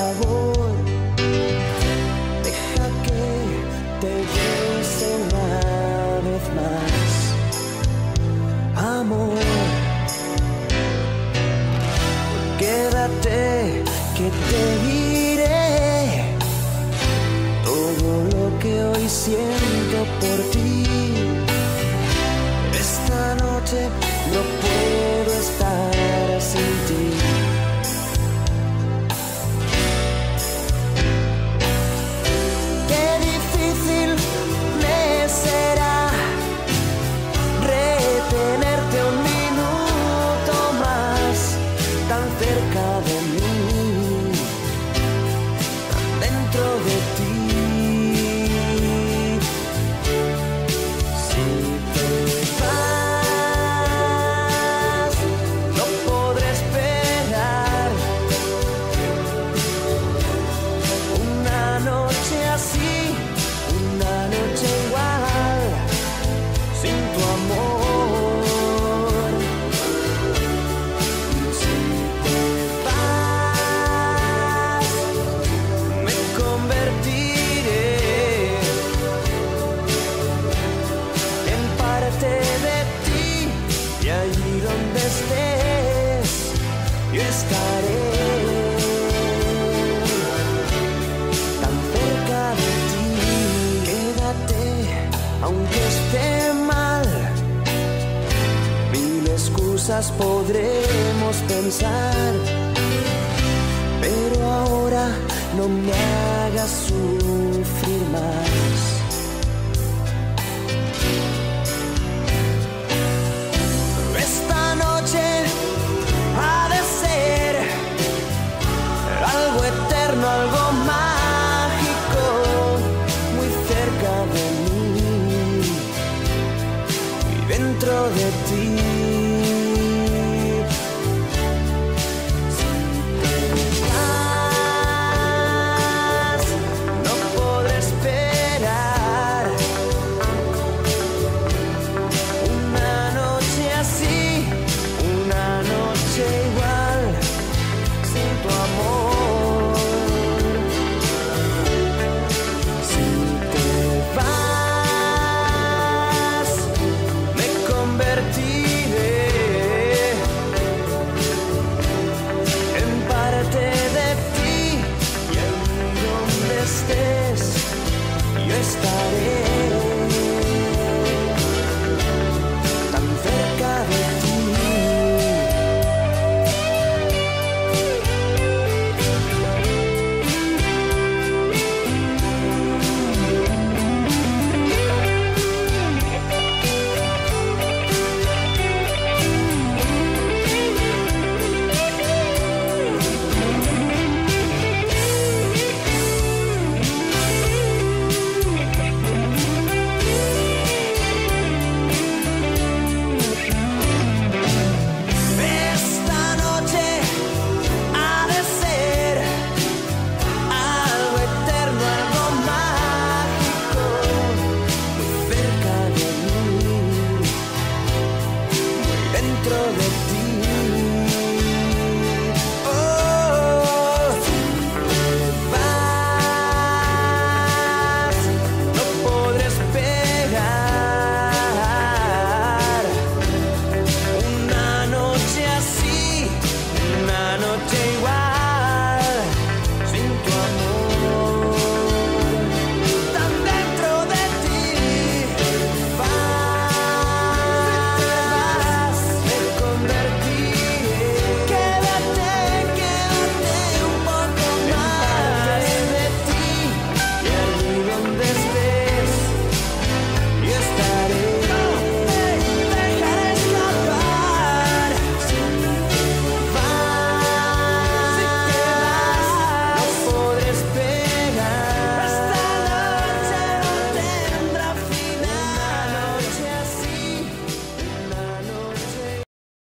favor, deja que te bese una vez más, amor. Quédate, que te diré todo lo que hoy siento por ti. Esta noche no puedo estar. estaré tan cerca de ti. Quédate, aunque esté mal. Mil excusas podremos pensar, pero ahora no me hagas sufrir más. dentro de ti.